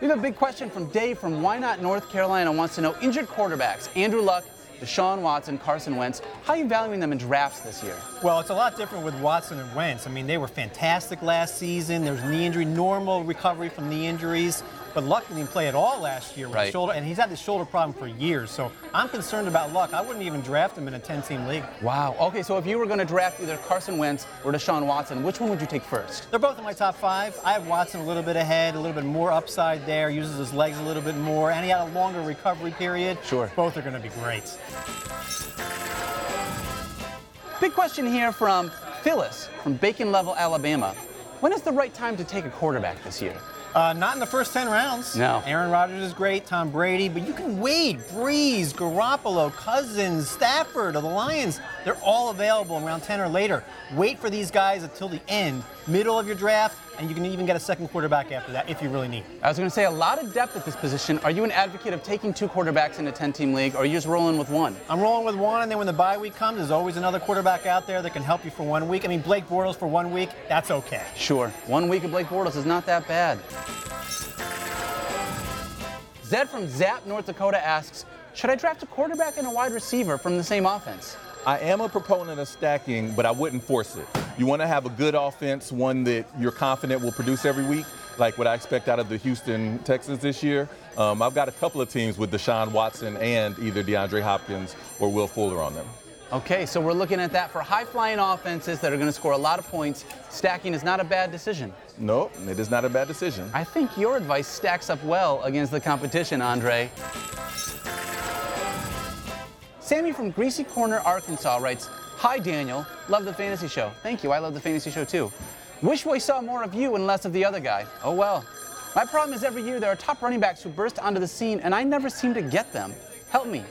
We have a big question from Dave from Why Not North Carolina wants to know injured quarterbacks, Andrew Luck, Deshaun Watson, Carson Wentz. How are you valuing them in drafts this year? Well, it's a lot different with Watson and Wentz. I mean, they were fantastic last season. There's knee injury, normal recovery from knee injuries. But Luck didn't play at all last year with Right. the shoulder, and he's had this shoulder problem for years. So I'm concerned about Luck. I wouldn't even draft him in a 10-team league. Wow. Okay, so if you were going to draft either Carson Wentz or Deshaun Watson, which one would you take first? They're both in my top five. I have Watson a little bit ahead, a little bit more upside there, uses his legs a little bit more, and he had a longer recovery period. Sure. Both are going to be great. Big question here from Phyllis from Bacon Level, Alabama. When is the right time to take a quarterback this year? Uh, not in the first 10 rounds. No. Aaron Rodgers is great, Tom Brady, but you can wait. Brees, Garoppolo, Cousins, Stafford of the Lions, they're all available in round 10 or later. Wait for these guys until the end, middle of your draft, and you can even get a second quarterback after that if you really need. I was going to say a lot of depth at this position. Are you an advocate of taking two quarterbacks in a 10 team league, or are you just rolling with one? I'm rolling with one, and then when the bye week comes, there's always another quarterback out there that can help you for one week. I mean, Blake Bortles for one week, that's okay. Sure. One week of Blake Bortles is not that bad. Zed from Zap, North Dakota asks Should I draft a quarterback and a wide receiver from the same offense? I am a proponent of stacking, but I wouldn't force it. You want to have a good offense, one that you're confident will produce every week, like what I expect out of the Houston Texans this year. Um, I've got a couple of teams with Deshaun Watson and either DeAndre Hopkins or Will Fuller on them. Okay, so we're looking at that for high flying offenses that are going to score a lot of points. Stacking is not a bad decision. No, it is not a bad decision. I think your advice stacks up well against the competition, Andre. Sammy from Greasy Corner, Arkansas writes Hi, Daniel. Love the fantasy show. Thank you. I love the fantasy show too. Wish we saw more of you and less of the other guy. Oh well. My problem is every year there are top running backs who burst onto the scene and I never seem to get them. Help me.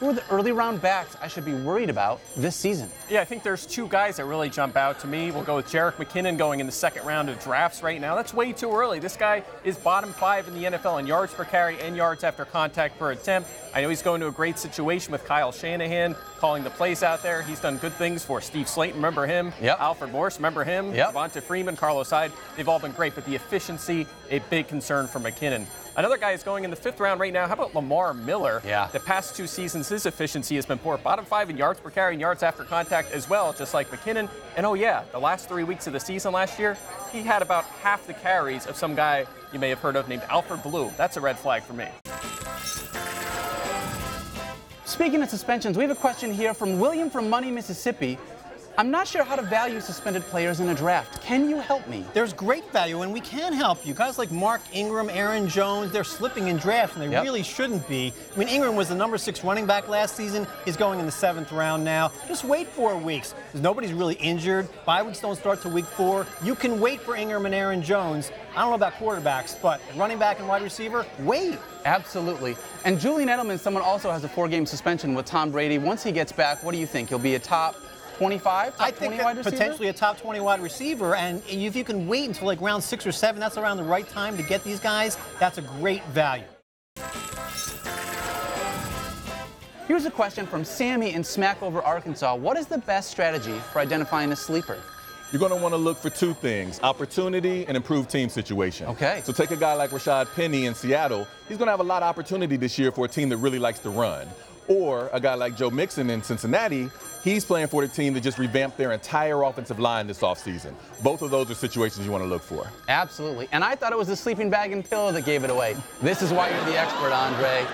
Who are the early round backs I should be worried about this season? Yeah, I think there's two guys that really jump out to me. We'll go with Jerick McKinnon going in the second round of drafts right now. That's way too early. This guy is bottom five in the NFL in yards per carry and yards after contact per attempt. I know he's going to a great situation with Kyle Shanahan calling the plays out there. He's done good things for Steve Slaton, remember him? Yep. Alfred Morris, remember him? Yep. Devonta Freeman, Carlos Hyde. They've all been great, but the efficiency, a big concern for McKinnon. Another guy is going in the fifth round right now. How about Lamar Miller? Yeah. The past two seasons, his efficiency has been poor. Bottom five in yards per carry and yards after contact as well, just like McKinnon. And oh, yeah, the last three weeks of the season last year, he had about half the carries of some guy you may have heard of named Alfred Blue. That's a red flag for me. Speaking of suspensions, we have a question here from William from Money, Mississippi. I'm not sure how to value suspended players in a draft. Can you help me? There's great value, and we can help you. Guys like Mark Ingram, Aaron Jones, they're slipping in drafts, and they Yep. really shouldn't be. I mean, Ingram was the number six running back last season. He's going in the seventh round now. Just wait four weeks, because nobody's really injured. Bye weeks don't start till week four. You can wait for Ingram and Aaron Jones. I don't know about quarterbacks, but running back and wide receiver, wait. Absolutely. And Julian Edelman, someone also has a four game suspension with Tom Brady. Once he gets back, what do you think? He'll be a top 25, top I 20 think wide receiver? potentially a top 20 wide receiver, and if you can wait until like round six or seven, that's around the right time to get these guys. That's a great value. Here's a question from Sammy in Smackover, Arkansas. What is the best strategy for identifying a sleeper? You're going to want to look for two things opportunity and improved team situation. Okay. So take a guy like Rashaad Penny in Seattle. He's going to have a lot of opportunity this year for a team that really likes to run. Or a guy like Joe Mixon in Cincinnati. He's playing for the team that just revamped their entire offensive line this offseason. Both of those are situations you want to look for. Absolutely. And I thought it was the sleeping bag and pillow that gave it away. This is why you're the expert, Andre.